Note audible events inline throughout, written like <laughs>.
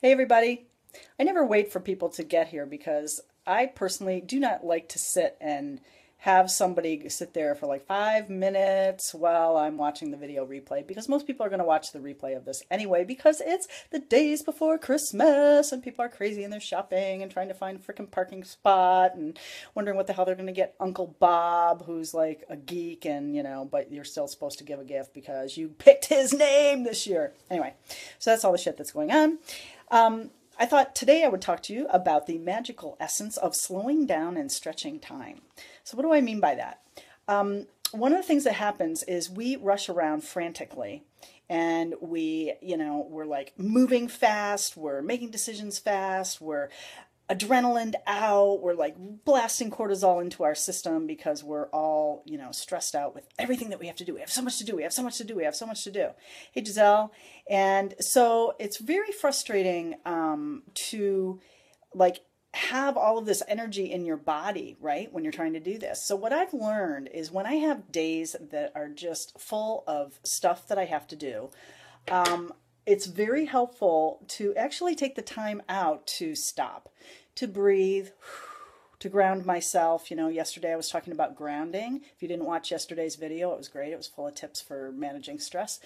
Hey, everybody. I never wait for people to get here because I personally do not like to sit and have somebody sit there for like five minutes while I'm watching the video replay because most people are going to watch the replay of this anyway because it's the days before Christmas and people are crazy and they're shopping and trying to find a freaking parking spot and wondering what the hell they're going to get Uncle Bob, who's like a geek and, you know, but you're still supposed to give a gift because you picked his name this year. Anyway, so that's all the shit that's going on. Um, I thought today I would talk to you about the magical essence of slowing down and stretching time. So, what do I mean by that? Um, one of the things that happens is we rush around frantically and we, you know, we're like moving fast, we're making decisions fast, we're adrenaline out. We're like blasting cortisol into our system because we're all, you know, stressed out with everything that we have to do. We have so much to do. We have so much to do. We have so much to do. Hey, Giselle. And so it's very frustrating um, to like have all of this energy in your body, right? When you're trying to do this. So, what I've learned is when I have days that are just full of stuff that I have to do, um, it's very helpful to actually take the time out to stop, to breathe, <sighs> to ground myself. You know, yesterday I was talking about grounding. If you didn't watch yesterday's video, it was great. It was full of tips for managing stress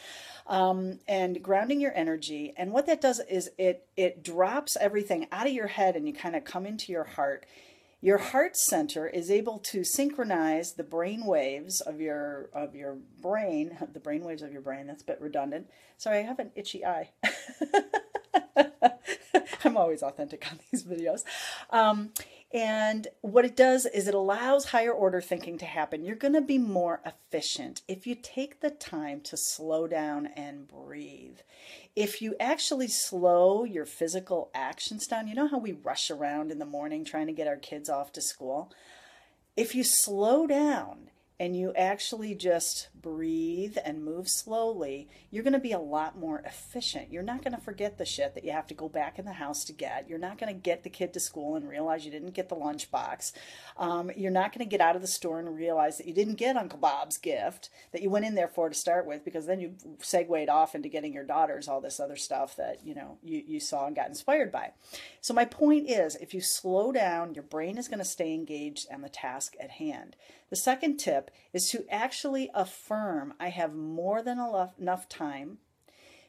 um, and grounding your energy. And what that does is it it drops everything out of your head and you kind of come into your heart your heart center is able to synchronize the brain waves of your of your brain, the brain waves of your brain. That's a bit redundant. Sorry, I have an itchy eye. <laughs> I'm always authentic on these videos. Um, and what it does is it allows higher order thinking to happen. You're going to be more efficient if you take the time to slow down and breathe. If you actually slow your physical actions down, you know how we rush around in the morning trying to get our kids off to school? If you slow down and you actually just breathe and move slowly, you're going to be a lot more efficient. You're not going to forget the shit that you have to go back in the house to get. You're not going to get the kid to school and realize you didn't get the lunchbox. Um, you're not going to get out of the store and realize that you didn't get Uncle Bob's gift that you went in there for to start with, because then you segued off into getting your daughters all this other stuff that you know you, you saw and got inspired by. So my point is, if you slow down, your brain is going to stay engaged on the task at hand. The second tip is to actually affirm I have more than enough time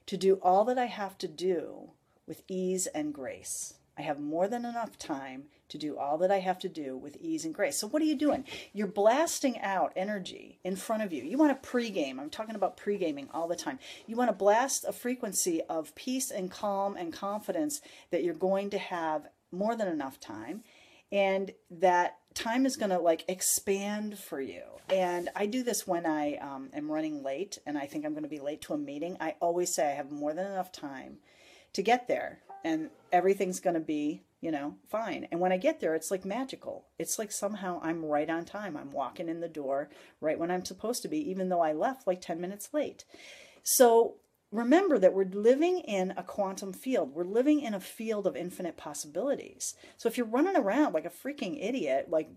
to do all that I have to do with ease and grace. I have more than enough time to do all that I have to do with ease and grace. So, what are you doing? You're blasting out energy in front of you. You want to pregame. I'm talking about pregaming all the time. You want to blast a frequency of peace and calm and confidence that you're going to have more than enough time and that time is going to like expand for you. And I do this when I um, am running late and I think I'm going to be late to a meeting. I always say I have more than enough time to get there and everything's going to be, you know, fine. And when I get there, it's like magical. It's like somehow I'm right on time. I'm walking in the door right when I'm supposed to be, even though I left like 10 minutes late. So remember that we're living in a quantum field. We're living in a field of infinite possibilities. So if you're running around like a freaking idiot, like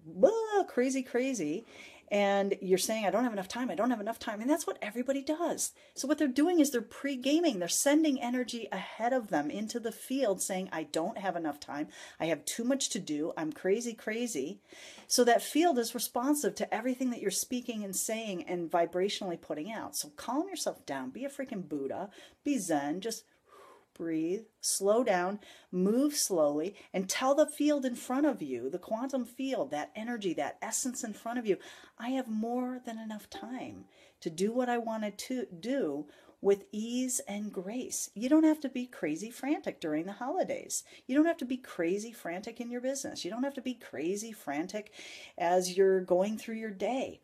crazy, crazy, and you're saying, I don't have enough time, I don't have enough time. And that's what everybody does. So, what they're doing is they're pre gaming, they're sending energy ahead of them into the field saying, I don't have enough time, I have too much to do, I'm crazy, crazy. So, that field is responsive to everything that you're speaking and saying and vibrationally putting out. So, calm yourself down, be a freaking Buddha, be Zen, just breathe, slow down, move slowly, and tell the field in front of you, the quantum field, that energy, that essence in front of you, I have more than enough time to do what I wanted to do with ease and grace. You don't have to be crazy frantic during the holidays. You don't have to be crazy frantic in your business. You don't have to be crazy frantic as you're going through your day.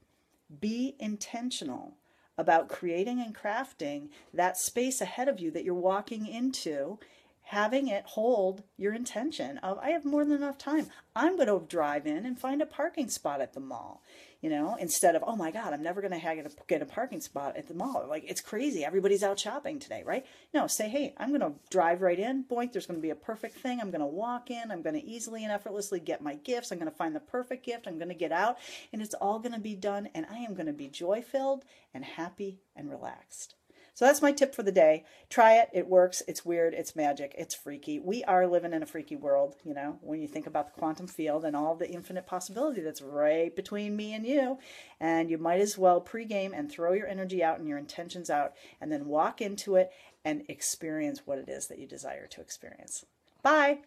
Be intentional about creating and crafting that space ahead of you that you're walking into having it hold your intention of I have more than enough time. I'm going to drive in and find a parking spot at the mall, you know, instead of oh my god, I'm never going to get a parking spot at the mall. Like it's crazy, everybody's out shopping today, right? No, say hey, I'm going to drive right in. Boink, there's going to be a perfect thing. I'm going to walk in. I'm going to easily and effortlessly get my gifts. I'm going to find the perfect gift. I'm going to get out, and it's all going to be done, and I am going to be joy filled and happy and relaxed. So that's my tip for the day. Try it. It works. It's weird. It's magic. It's freaky. We are living in a freaky world, you know, when you think about the quantum field and all the infinite possibility that's right between me and you. And you might as well pregame and throw your energy out and your intentions out and then walk into it and experience what it is that you desire to experience. Bye.